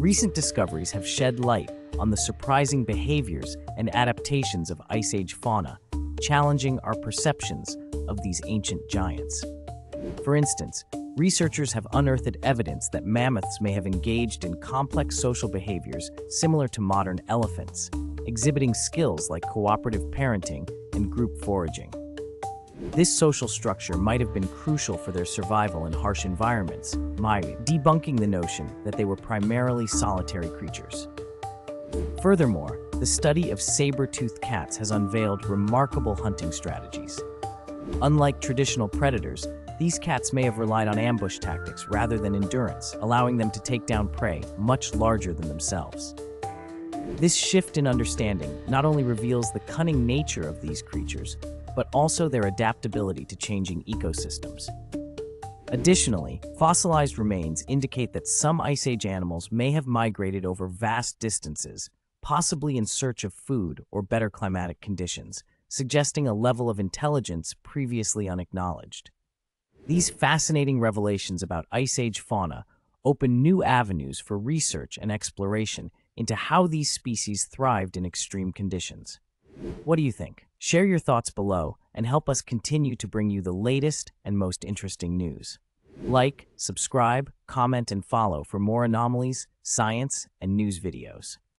Recent discoveries have shed light on the surprising behaviors and adaptations of Ice Age fauna, challenging our perceptions of these ancient giants. For instance, researchers have unearthed evidence that mammoths may have engaged in complex social behaviors similar to modern elephants, exhibiting skills like cooperative parenting and group foraging. This social structure might have been crucial for their survival in harsh environments, debunking the notion that they were primarily solitary creatures. Furthermore, the study of saber-toothed cats has unveiled remarkable hunting strategies. Unlike traditional predators, these cats may have relied on ambush tactics rather than endurance, allowing them to take down prey much larger than themselves. This shift in understanding not only reveals the cunning nature of these creatures, but also their adaptability to changing ecosystems. Additionally, fossilized remains indicate that some Ice Age animals may have migrated over vast distances, possibly in search of food or better climatic conditions, suggesting a level of intelligence previously unacknowledged. These fascinating revelations about Ice Age fauna open new avenues for research and exploration into how these species thrived in extreme conditions. What do you think? Share your thoughts below and help us continue to bring you the latest and most interesting news. Like, subscribe, comment, and follow for more anomalies, science, and news videos.